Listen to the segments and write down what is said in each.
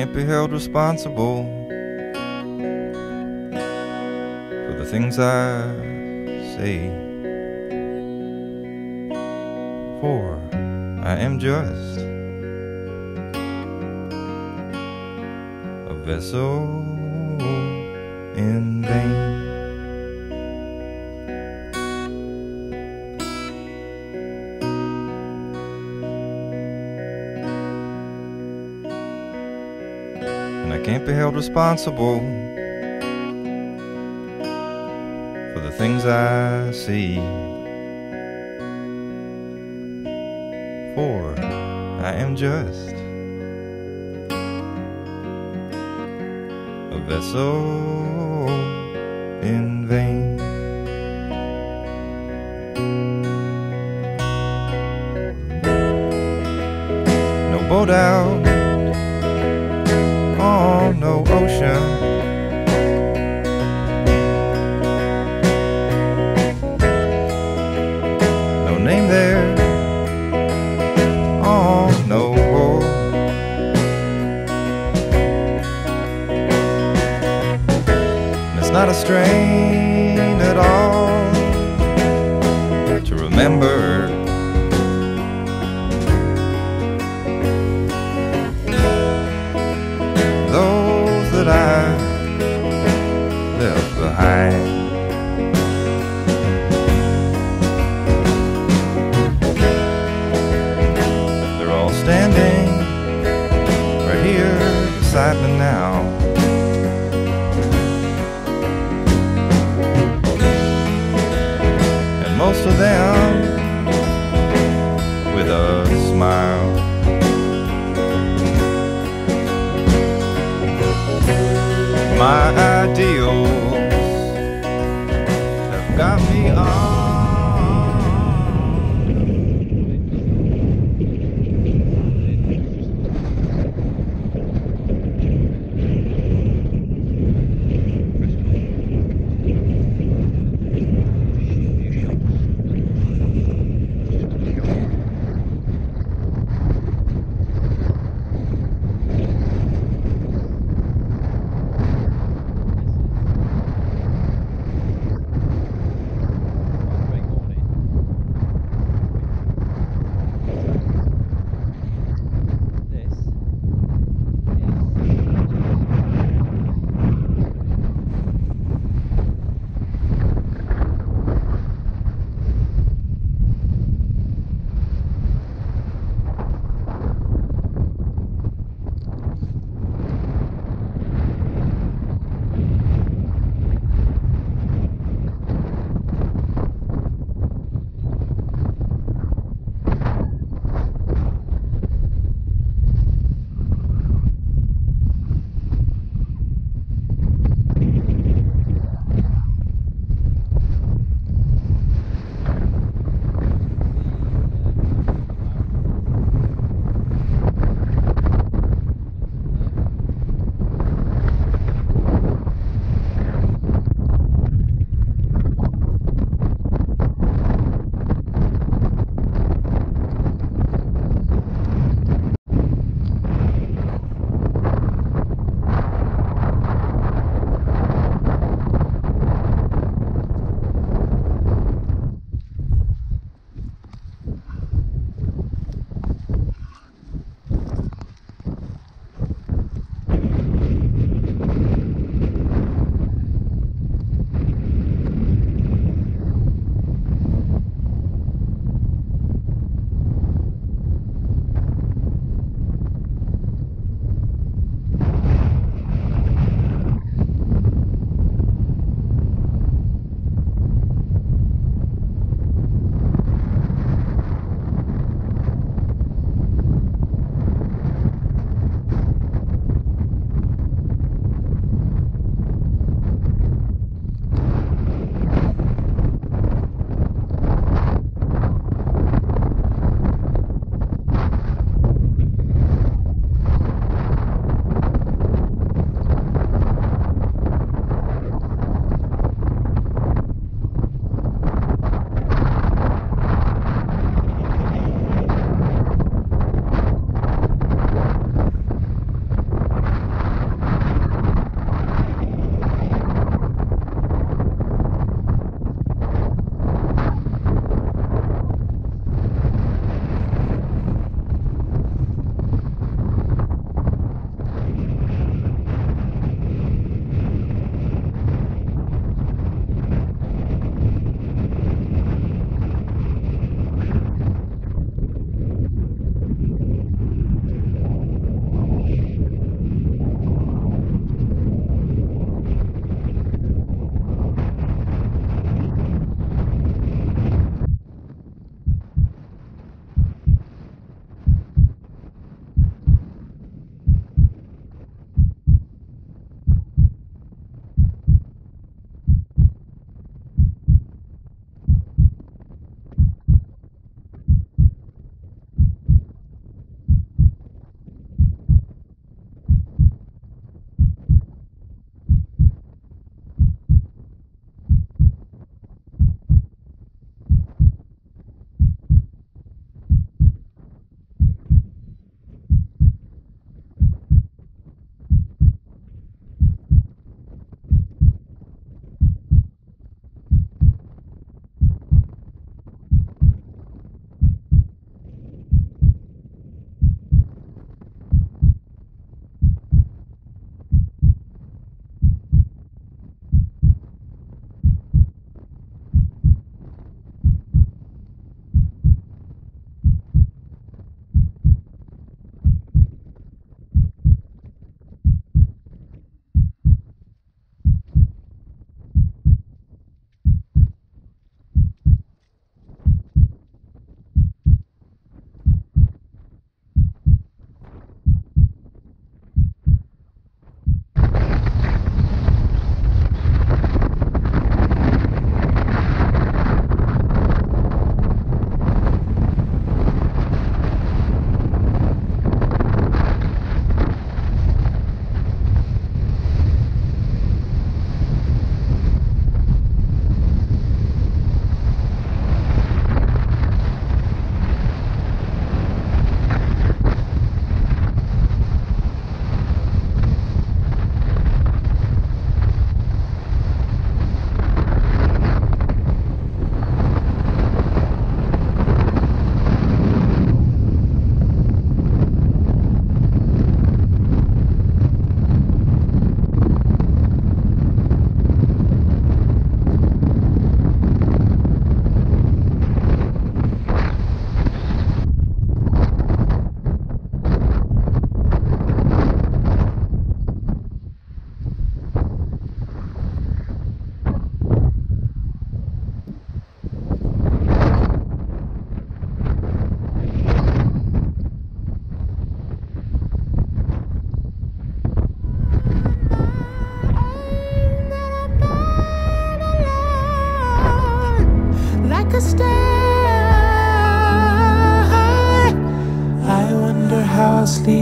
can't be held responsible for the things I say. For I am just a vessel in vain. Can't be held responsible for the things I see. For I am just a vessel in vain. No boat out not a strain my ideals have got me on.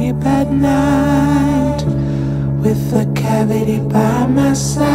Sleep at night with a cavity by my side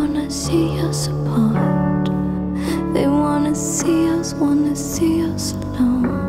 wanna see us apart. They wanna see us, wanna see us alone.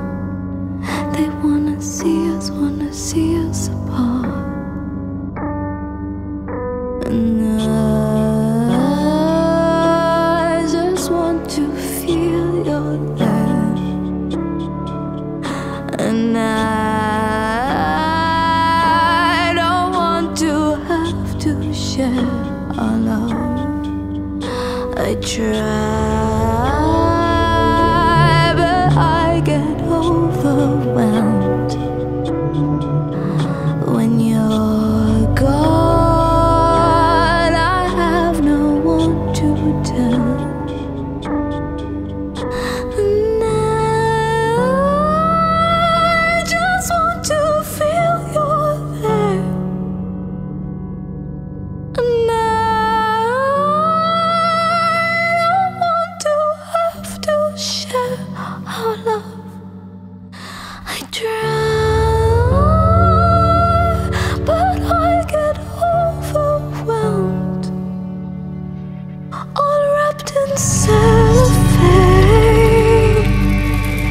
wrapped in cellophane,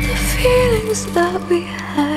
the feelings that we had.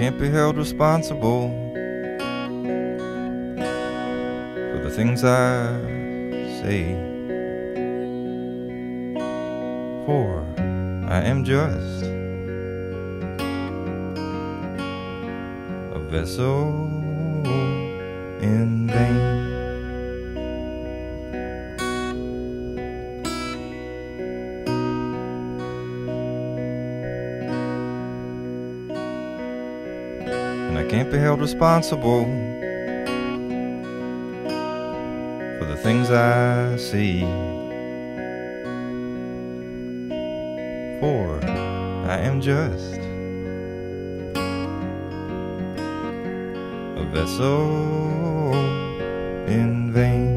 can't be held responsible for the things I say. For I am just a vessel in vain. can't be held responsible for the things I see. For I am just a vessel in vain.